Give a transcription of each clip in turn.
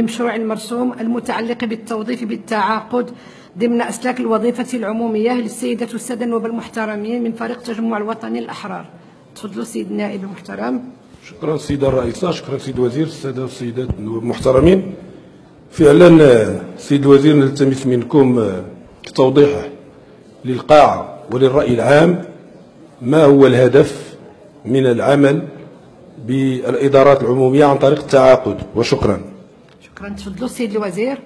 المشروع المرسوم المتعلق بالتوظيف بالتعاقد ضمن أسلاك الوظيفة العمومية للسيدة والسادة النواب المحترمين من فريق التجمع الوطني الأحرار. تفضلوا سيد النائب المحترم. شكرا سيدة الرئيسة شكرا سيد الوزير السادة والسيدات النواب المحترمين. فعلا سيد الوزير نلتمس منكم توضيح للقاعة وللرأي العام. ما هو الهدف من العمل بالإدارات العمومية عن طريق التعاقد؟ وشكرا. شكرا تفضلوا السيد الوزير.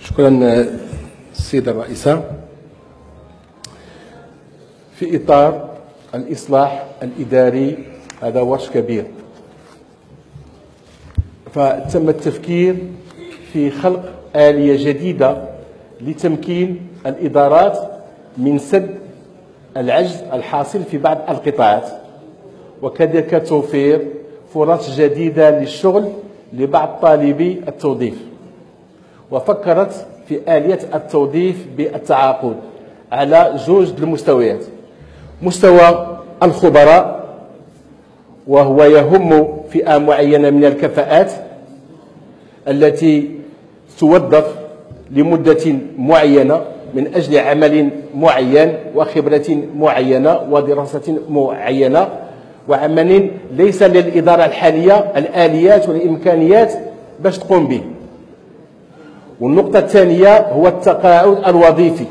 شكرا السيدة الرئيسة في إطار الإصلاح الإداري هذا ورش كبير. فتم التفكير في خلق آلية جديدة لتمكين الإدارات من سد العجز الحاصل في بعض القطاعات. وكذلك توفير فرص جديدة للشغل لبعض طالبي التوظيف. وفكرت في آلية التوظيف بالتعاقد على جوج المستويات. مستوى الخبراء وهو يهم فئة معينة من الكفاءات التي توظف لمدة معينة من أجل عمل معين وخبرة معينة ودراسة معينة وعمل ليس للإدارة الحالية الآليات والإمكانيات باش تقوم به. والنقطة الثانية هو التقاعد الوظيفي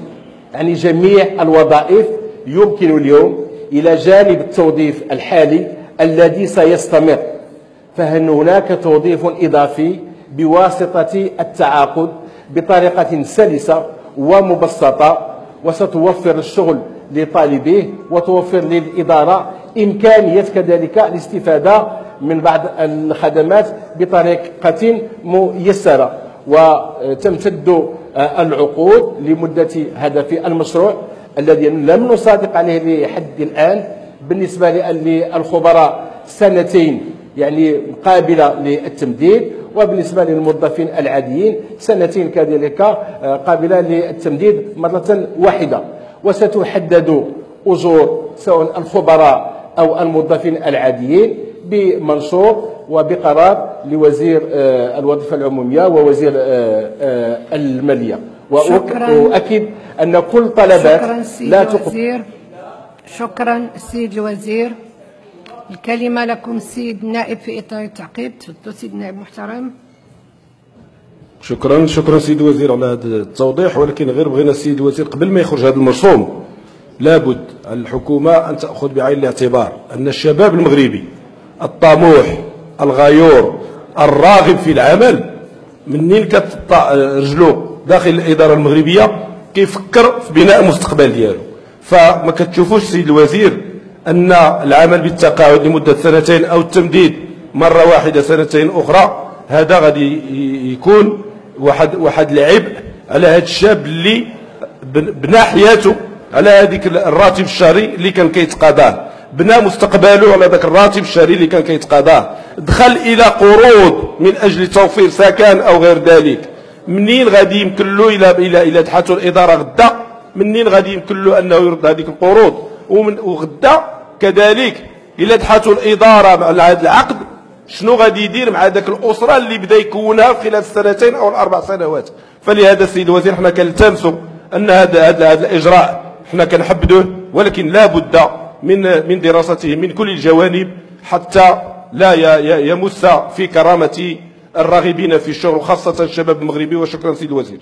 يعني جميع الوظائف يمكن اليوم إلى جانب التوظيف الحالي الذي سيستمر. فهل هناك توظيف إضافي بواسطة التعاقد بطريقة سلسة ومبسطة وستوفر الشغل لطالبيه وتوفر للإدارة إمكانية كذلك الاستفادة من بعض الخدمات بطريقة ميسرة. وتمتد العقود لمدة هدف المشروع الذي لم نصادق عليه لحد الآن بالنسبة للخبراء سنتين يعني قابلة للتمديد. وبالنسبة للموظفين العاديين سنتين كذلك قابلة للتمديد مرة واحدة. وستحدد أجور سواء الخبراء أو الموظفين العاديين بمنشور وبقرار لوزير الوظيفة العمومية ووزير المالية. وأؤكد أن كل طلبات لا تقبل. شكرا السيد الوزير. الكلمة لكم السيد النائب في إطار التعقيب تفضلوا سيد النائب المحترم شكرا شكرا سيد الوزير على هذا التوضيح ولكن غير بغينا السيد الوزير قبل ما يخرج هذا المرسوم. لابد الحكومة أن تأخذ بعين الاعتبار أن الشباب المغربي الطموح الغيور الراغب في العمل منين كتطع رجلو داخل الإدارة المغربية كيفكر في بناء المستقبل ديالو. فما كتشوفوش سيد الوزير أن العمل بالتقاعد لمدة سنتين أو التمديد مرة واحدة سنتين أخرى هذا غادي يكون واحد واحد العبء على هذا الشاب اللي بنى حياته على هذيك الراتب الشهري اللي كان كيتقاضاه. بنى مستقبله على ذاك الراتب الشهري اللي كان كيتقاضاه. دخل إلى قروض من أجل توفير سكن أو غير ذلك. منين غادي يمكن له إلى إلى إلى تحته الإدارة؟ غدا. منين غادي يمكن له أنه يرد هذيك القروض؟ ومن وغدا كذلك. إلى دحاتو الإدارة مع هذا العقد شنو غادي يدير مع ذاك الأسرة اللي بدأ يكونها خلال السنتين أو الأربع سنوات؟ فلهذا السيد الوزير حنا كنلتمسوا أن هذا هذا الإجراء. حنا كنحبدوه ولكن لا بد من من دراسته من كل الجوانب حتى لا يمس في كرامة الراغبين في الشغل خاصة الشباب المغربي وشكرا سيد الوزير.